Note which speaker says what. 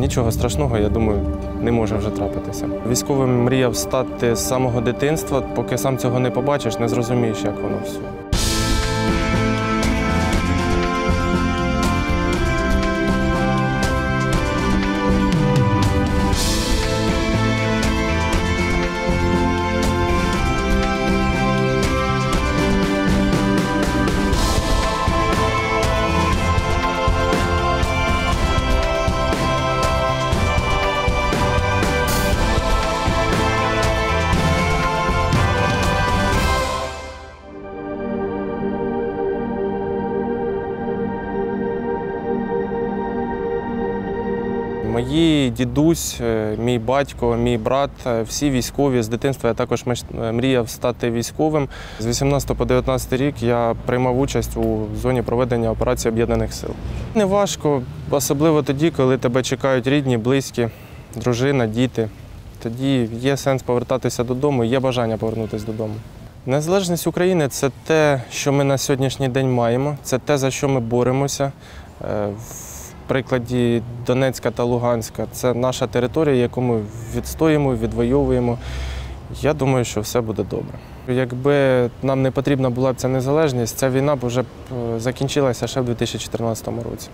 Speaker 1: Нічого страшного, я думаю, не може вже трапитися. Військовим мріяв стати з самого дитинства, поки сам цього не побачиш, не зрозумієш, як воно все. Мої дідусь, е, мій батько, мій брат, е, всі військові з дитинства. Я також е, мріяв стати військовим. З 18 по 19 рік я приймав участь у зоні проведення операції об'єднаних сил. Не важко, особливо тоді, коли тебе чекають рідні, близькі, дружина, діти. Тоді є сенс повертатися додому, є бажання повернутися додому. Незалежність України це те, що ми на сьогоднішній день маємо, це те, за що ми боремося. Прикладі Донецька та Луганська це наша територія, яку ми відстоїмо, відвоюємо. Я думаю, що все буде добре. Якби нам не потрібна була б ця незалежність, ця війна б вже е, закінчилася ще в 2014 році.